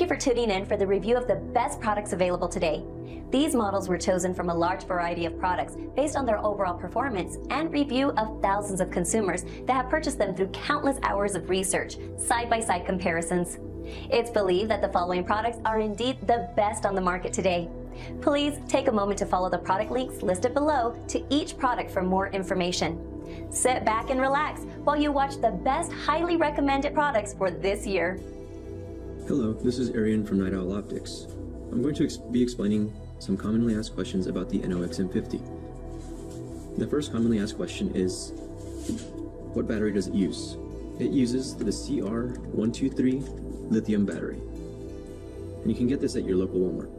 Thank you for tuning in for the review of the best products available today. These models were chosen from a large variety of products based on their overall performance and review of thousands of consumers that have purchased them through countless hours of research, side-by-side comparisons. It's believed that the following products are indeed the best on the market today. Please take a moment to follow the product links listed below to each product for more information. Sit back and relax while you watch the best highly recommended products for this year. Hello, this is Arian from Night Owl Optics. I'm going to ex be explaining some commonly asked questions about the NOXM50. The first commonly asked question is, what battery does it use? It uses the CR123 lithium battery. And you can get this at your local Walmart.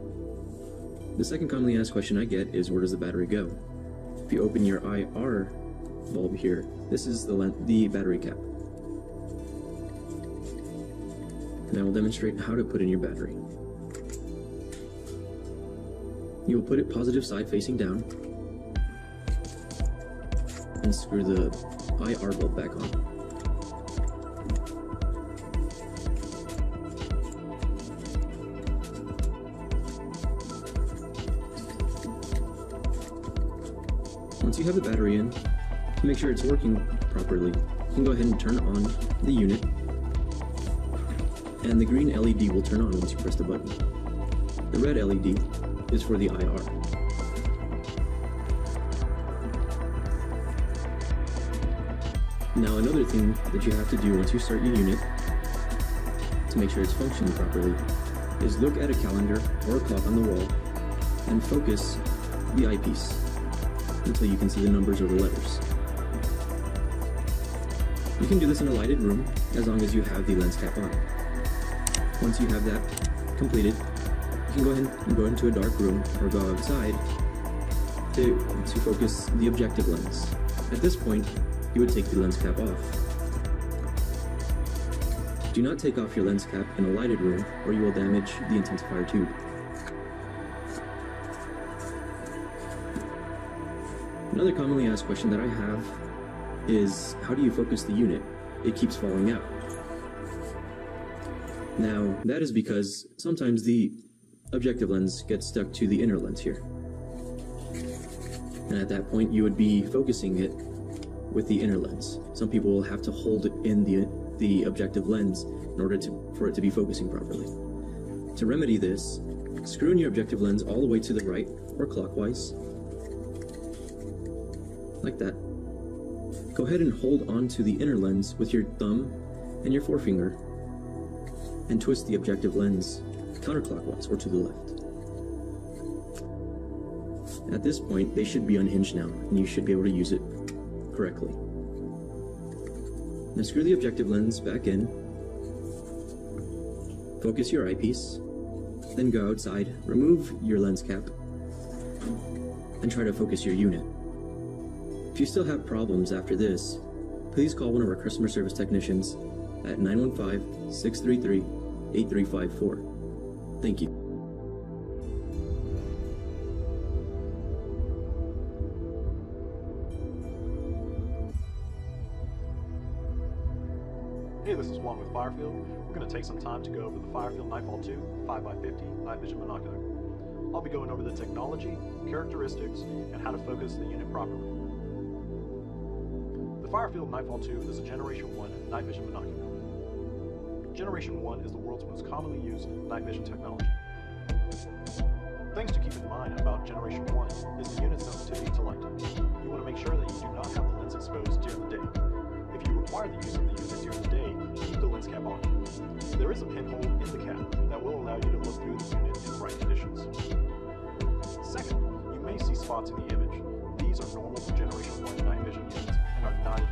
The second commonly asked question I get is, where does the battery go? If you open your IR bulb here, this is the, the battery cap. And I will demonstrate how to put in your battery. You will put it positive side facing down and screw the IR bulb back on. Once you have the battery in, make sure it's working properly, you can go ahead and turn on the unit and the green LED will turn on once you press the button. The red LED is for the IR. Now another thing that you have to do once you start your unit to make sure it's functioning properly is look at a calendar or a clock on the wall and focus the eyepiece until you can see the numbers or the letters. You can do this in a lighted room as long as you have the lens cap on. Once you have that completed, you can go ahead and go into a dark room or go outside to, to focus the objective lens. At this point, you would take the lens cap off. Do not take off your lens cap in a lighted room or you will damage the intensifier tube. Another commonly asked question that I have is how do you focus the unit? It keeps falling out. Now, that is because sometimes the objective lens gets stuck to the inner lens here. And at that point, you would be focusing it with the inner lens. Some people will have to hold it in the, the objective lens in order to, for it to be focusing properly. To remedy this, screw in your objective lens all the way to the right or clockwise, like that. Go ahead and hold onto the inner lens with your thumb and your forefinger and twist the objective lens counterclockwise or to the left. At this point, they should be unhinged now, and you should be able to use it correctly. Now screw the objective lens back in, focus your eyepiece, then go outside, remove your lens cap, and try to focus your unit. If you still have problems after this, please call one of our customer service technicians at 915 633 8354. Thank you. Hey, this is Juan with Firefield. We're going to take some time to go over the Firefield Nightfall 2 5x50 night vision binocular. I'll be going over the technology, characteristics, and how to focus the unit properly. The Firefield Nightfall 2 is a Generation 1 night vision binocular. Generation 1 is the world's most commonly used night vision technology. Things to keep in mind about Generation 1 is the unit's sensitivity to light. You want to make sure that you do not have the lens exposed during the day. If you require the use of the unit during the day, keep the lens cap on. There is a pinhole in the cap that will allow you to look through the unit in bright conditions. Second, you may see spots in the image. These are normal for Generation 1 night vision units and are not a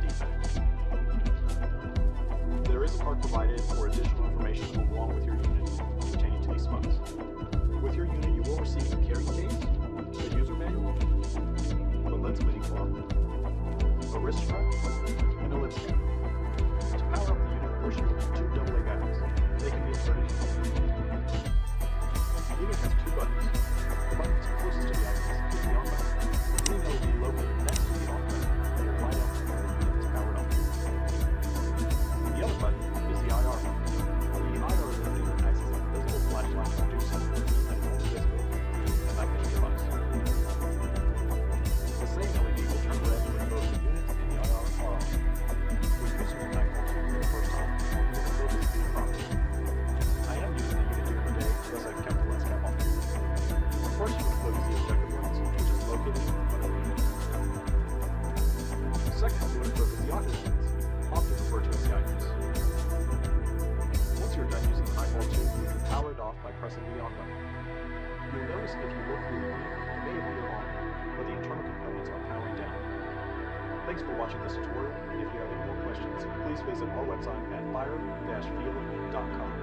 If you look through the unit, may appear on, but the internal components are powering down. Thanks for watching this tutorial, and if you have any more questions, please visit our website at fire-field.com.